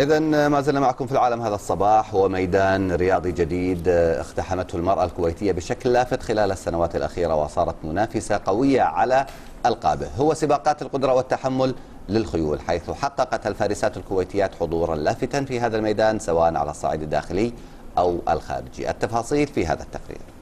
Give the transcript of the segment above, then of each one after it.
إذا ما زلنا معكم في العالم هذا الصباح هو ميدان رياضي جديد اقتحمته المرأة الكويتية بشكل لافت خلال السنوات الأخيرة وصارت منافسة قوية على ألقابه. هو سباقات القدرة والتحمل للخيول حيث حققت الفارسات الكويتيات حضورا لافتا في هذا الميدان سواء على الصعيد الداخلي أو الخارجي. التفاصيل في هذا التقرير.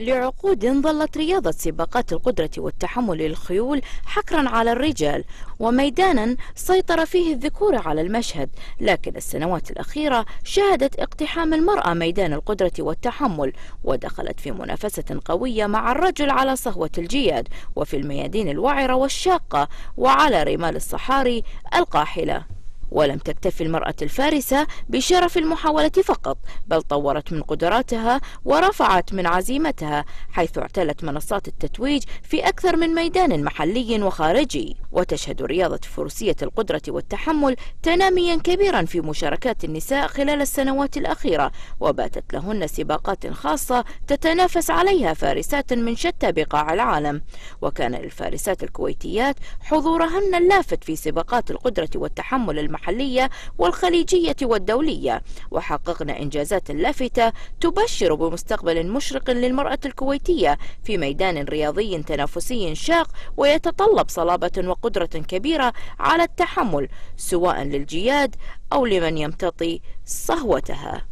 لعقود ظلت رياضة سباقات القدرة والتحمل للخيول حكرا على الرجال وميدانا سيطر فيه الذكور على المشهد. لكن السنوات الأخيرة شهدت اقتحام المرأة ميدان القدرة والتحمل ودخلت في منافسة قوية مع الرجل على صهوة الجياد وفي الميادين الوعرة والشاقة وعلى رمال الصحاري القاحلة. ولم تكتفي المرأة الفارسة بشرف المحاولة فقط بل طورت من قدراتها ورفعت من عزيمتها حيث اعتلت منصات التتويج في أكثر من ميدان محلي وخارجي. وتشهد رياضة فروسية القدرة والتحمل تناميا كبيرا في مشاركات النساء خلال السنوات الأخيرة وباتت لهن سباقات خاصة تتنافس عليها فارسات من شتى بقاع العالم. وكان للفارسات الكويتيات حضورهن اللافت في سباقات القدرة والتحمل المحلي المحلية والخليجية والدولية. وحققنا إنجازات لافتة تبشر بمستقبل مشرق للمرأة الكويتية في ميدان رياضي تنافسي شاق ويتطلب صلابة وقدرة كبيرة على التحمل سواء للجياد أو لمن يمتطي صهوتها.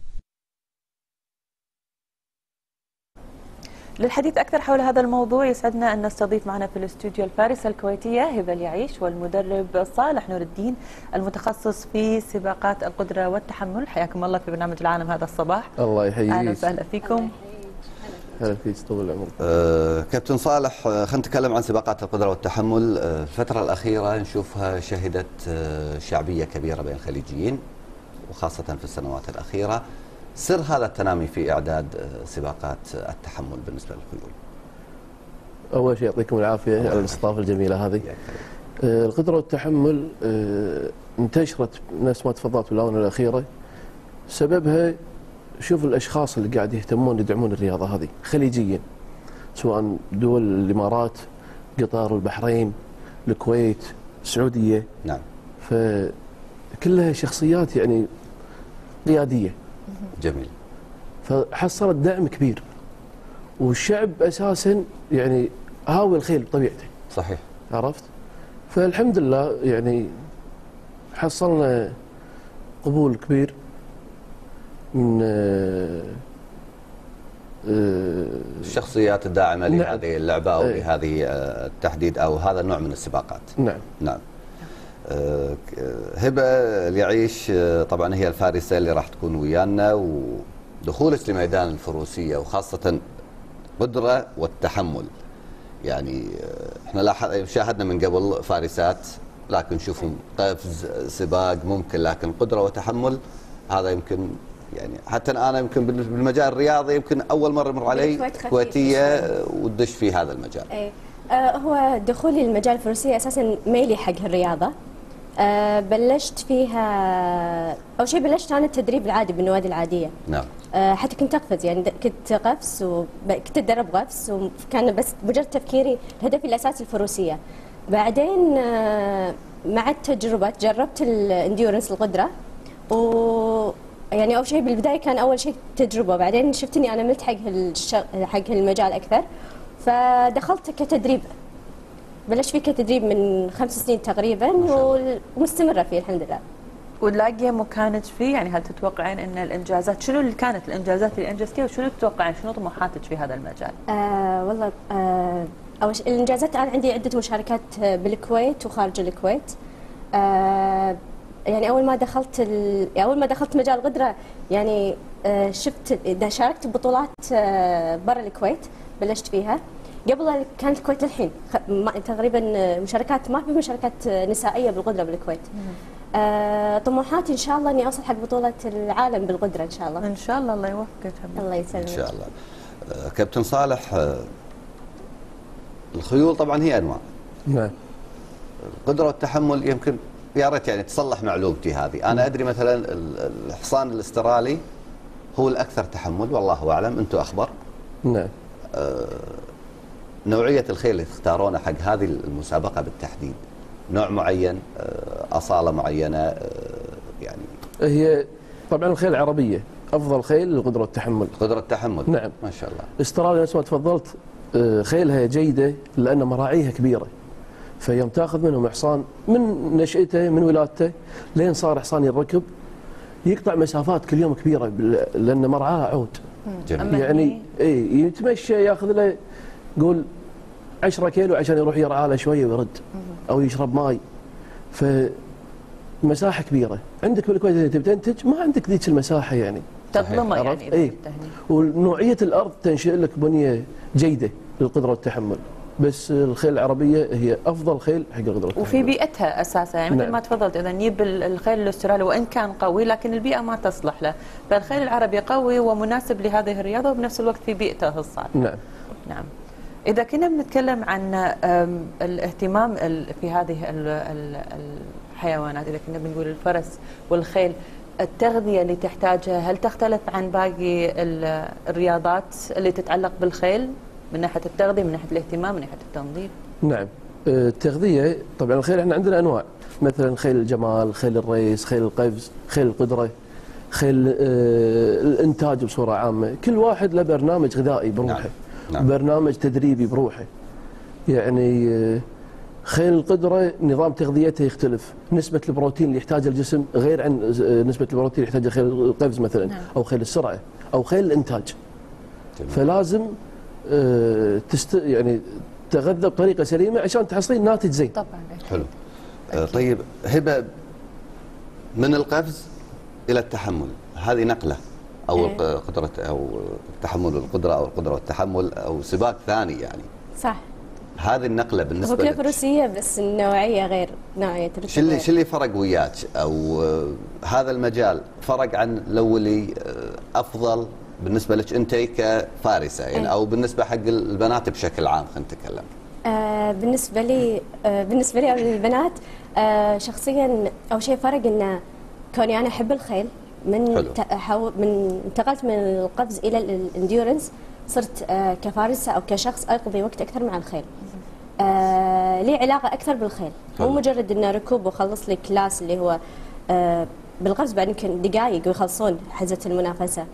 للحديث أكثر حول هذا الموضوع يسعدنا أن نستضيف معنا في الاستوديو الفارسة الكويتية هبة اليعيش والمدرب صالح نور الدين المتخصص في سباقات القدرة والتحمل. حياكم الله في برنامج العالم هذا الصباح. الله يحييك. أهلا وسهلا فيكم. هلا فيك طول عمرك أه كابتن صالح أه خلينا نتكلم عن سباقات القدرة والتحمل. أه الفترة الأخيرة نشوفها شهدت أه شعبية كبيرة بين الخليجيين وخاصة في السنوات الأخيرة. سر هذا التنامي في إعداد سباقات التحمل بالنسبة للخيول. أول شيء يعطيكم العافية على الاستضافة الجميلة هذه. آه القدرة والتحمل آه انتشرت نفس ما تفضلت بالآونة الأخيرة. سببها شوف الأشخاص اللي قاعد يهتمون يدعمون الرياضة هذه خليجيا سواء دول الإمارات قطر البحرين الكويت السعودية. نعم. فكلها شخصيات يعني قيادية. جميل. فحصلت دعم كبير. والشعب أساسا يعني هاوي الخيل بطبيعته صحيح. عرفت؟ فالحمد لله يعني حصلنا قبول كبير من الشخصيات الداعمة نعم. لهذه اللعبة أو إيه. لهذه التحديد أو هذا النوع من السباقات. نعم. نعم. هبة اليعيش طبعا هي الفارسة اللي راح تكون ويانا ودخولك لميدان الفروسية وخاصة قدرة والتحمل. يعني إحنا شاهدنا من قبل فارسات لكن نشوفهم قفز سباق ممكن لكن قدرة وتحمل هذا يمكن يعني حتى أنا يمكن بالمجال الرياضي يمكن أول مرة مر علي كويتية ودش في هذا المجال. إيه آه هو دخولي للمجال الفروسيه أساسا ميلي حق الرياضة. أه بلشت فيها أول شيء بلشت أنا التدريب العادي بالنوادي العادية. نعم. أه حتى كنت أقفز يعني كنت قفز وكنت أتدرب قفز وكان بس مجرد تفكيري هدفي الأساسي الفروسية. بعدين أه مع التجربة جربت الإنديورنس القدرة و يعني أول شيء بالبداية كان أول شيء تجربة. بعدين شفت اني أنا ملت حق. حق المجال أكثر. فدخلت كتدريب. بلشت فيه كتدريب من خمس سنين تقريبا ومستمرة فيه الحمد لله. ولاقيه مكانك فيه يعني هل تتوقعين إن الإنجازات شنو اللي كانت الإنجازات اللي انجزتيها وشنو تتوقعين شنو طموحاتك في هذا المجال؟ آه والله آه أول شيء الإنجازات أنا عندي عدة مشاركات بالكويت وخارج الكويت. آه يعني أول ما دخلت ال... أول ما دخلت مجال القدره يعني آه شفت شاركت ببطولات آه برا الكويت بلشت فيها. قبل كانت الكويت للحين تقريبا مشاركات ما في مشاركات نسائية بالقدرة بالكويت. آه طموحاتي إن شاء الله إني أوصل حق بطولة العالم بالقدرة إن شاء الله. إن شاء الله الله يوفقك الله يسلمك. إن شاء الله. آه كابتن صالح آه الخيول طبعا هي أنواع. نعم. القدرة والتحمل يمكن يا ريت يعني تصلح معلومتي هذه. أنا أدري مثلا الحصان الاسترالي هو الأكثر تحمل والله أعلم أنتم أخبر. نعم. آه نوعية الخيل اللي تختارونه حق هذه المسابقة بالتحديد. نوع معين أصالة معينة هي طبعا الخيل العربيه أفضل خيل للقدره والتحمل قدرة التحمل. نعم. ما شاء الله. استراليا نفس ما تفضلت آه، خيلها جيدة لأن مراعيها كبيرة. فيوم تأخذ منهم حصان من نشأته من ولادته لين صار حصان يركب يقطع مسافات كل يوم كبيرة بال- لأن مرعاه عود. جميل. يعني اي يتمشى يأخذ له قول 10 كيلو عشان يروح يرعى له شوية ويرد أو يشرب ماي. ف مساحه كبيرة. عندك بالكويت إذا تبي تنتج ما عندك ذيك المساحة يعني. تظلمة؟ يعني إيه. هني. ونوعية الأرض تنشئ لك بنية جيدة للقدرة والتحمل. بس الخيل العربية هي أفضل خيل حق القدرة والتحمل. وفي بيئتها أساسا. يعني مثل نعم. ما تفضلت إذا نجيب ال- الخيل الأسترالي وإن كان قوي لكن البيئة ما تصلح له. فالخيل العربي قوي ومناسب لهذه الرياضة وبنفس الوقت في بيئته الصالحه نعم. نعم. إذا كنا بنتكلم عن الاهتمام ال- في هذه ال- ال- الحيوانات إذا كنا بنقول الفرس والخيل التغذية اللي تحتاجها هل تختلف عن باقي ال- الرياضات اللي تتعلق بالخيل من ناحية التغذية من ناحية الاهتمام من ناحية التنظيف نعم آه، التغذية طبعا الخيل إحنا عندنا أنواع مثلا خيل الجمال، خيل الريس، خيل القفز، خيل القدرة، خيل آه، الإنتاج بصورة عامة، كل واحد له برنامج غذائي بروحه. نعم. نعم. برنامج تدريبي بروحه. يعني آه، خيل القدرة نظام تغذيته يختلف، نسبة البروتين اللي يحتاجها الجسم غير عن آه، نسبة البروتين اللي يحتاجها خيل القفز مثلا نعم. أو خيل السرعة أو خيل الإنتاج. جميل. فلازم آه، تست يعني تغذى بطريقة سليمة عشان تحصلين ناتج زين. طبعا حلو آه، طيب هبة من القفز إلى التحمل هذه نقلة أو إيه. قدرة أو التحمل والقدره أو القدرة والتحمل أو سباق ثاني يعني صح هذه النقلة هو بالنسبة كيف لك روسية بس النوعية غير الركوب شو اللي. شو اللي فرق وياك أو هذا المجال فرق عن الاولي آه، أفضل بالنسبة لك أنت كفارسة يعني إيه. أو بالنسبة حق البنات بشكل عام خلينا نتكلم آه بالنسبة لي آه بالنسبة لي أو للبنات آه شخصيا أول شيء فرق إن كوني أنا أحب الخيل من حلو. من انتقلت من القفز إلى ال endurance صرت آه كفارسة أو كشخص أقضي وقت أكثر مع الخيل. آه لي علاقة أكثر بالخيل مو. مجرد إنه ركوب وخلص لي class اللي هو آه بالقفز بعد يمكن دقائق ويخلصون حزة المنافسة.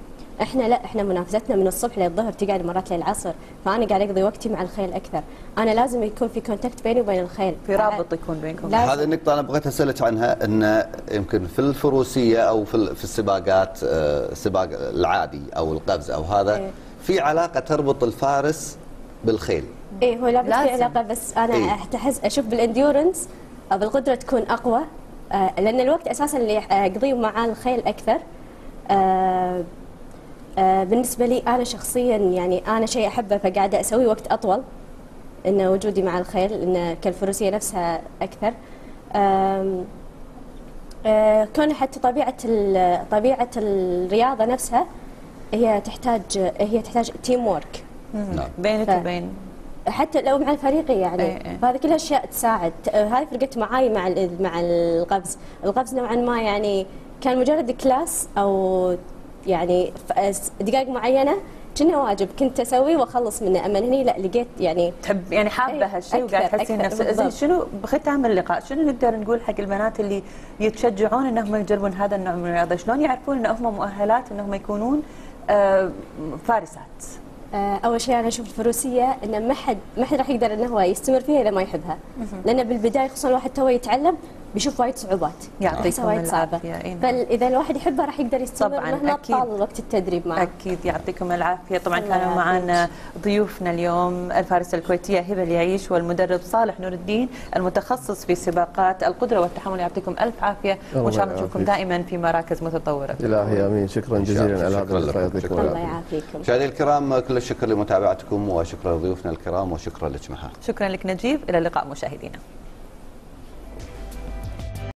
إحنا لا إحنا منافستنا من الصبح للظهر تقعد مرات للعصر فأنا قاعد أقضي وقتي مع الخيل أكثر أنا لازم يكون في contact بيني وبين الخيل في رابط يكون بينكم. هذه النقطة أنا بغيت أسألك عنها أن يمكن في الفروسية أو في في السباقات آه، السباق العادي أو القفز أو هذا إيه. في علاقة تربط الفارس بالخيل إيه هو لابد في. علاقة بس أنا إيه. احس أشوف بال endurance أو بالقدرة تكون أقوى آه لأن الوقت أساسا اللي أقضيه مع الخيل أكثر آه بالنسبة لي أنا شخصيا يعني أنا شيء أحبه فقاعدة أسوي وقت أطول إن وجودي مع الخيل إن كالفروسية نفسها أكثر. آم، آه كون حتى طبيعة ال- طبيعة الرياضة نفسها هي تحتاج هي تحتاج team work نعم. بينك وبين حتى لو مع الفريق يعني. إيه إيه. فهذه كلها أشياء تساعد. هذه فرقت معاي مع مع القفز القفز نوعا ما يعني كان مجرد كلاس أو يعني دقائق معينة كنا واجب كنت اسويه وأخلص منه اما هني لا لقيت يعني تحب يعني حابة هالشيء وقاعد تحسين نفسك. زين. شنو بختام اللقاء؟ شنو نقدر نقول حق البنات اللي يتشجعون إنهم يجربون هذا النوع من الرياضة؟ شلون يعرفون إن هم مؤهلات إنهم يكونون آه، فارسات؟ آه، أول شيء أنا أشوف الفروسية إنه ما حد ما حد راح يقدر إنه هو يستمر فيها إذا ما يحبها. لأن بالبداية خصوصا الواحد تو يتعلم بيشوف وايد صعوبات. يعطيكم وايد صعبة. إي نعم. فاذا الواحد يحبها راح يقدر يستمر طبعاً، مهما أكيد. طال وقت التدريب معه. أكيد. يعطيكم العافية. طبعا كانوا. معنا ضيوفنا اليوم الفارسه الكويتية هبة اليعيش والمدرب صالح نور الدين المتخصص في سباقات القدرة والتحمل. يعطيكم ألف عافية. وان شاء الله نشوفكم. دائما في مراكز متطورة. إلهي آمين. شكرا. جزيلا على هذا. اللقاء يعطيكم. الله يعافيكم. مشاهدينا الكرام كل الشكر لمتابعتكم وشكرا لضيوفنا الكرام وشكرا لك مها شكرا لك نجيب. إلى اللقاء مشاهدينا.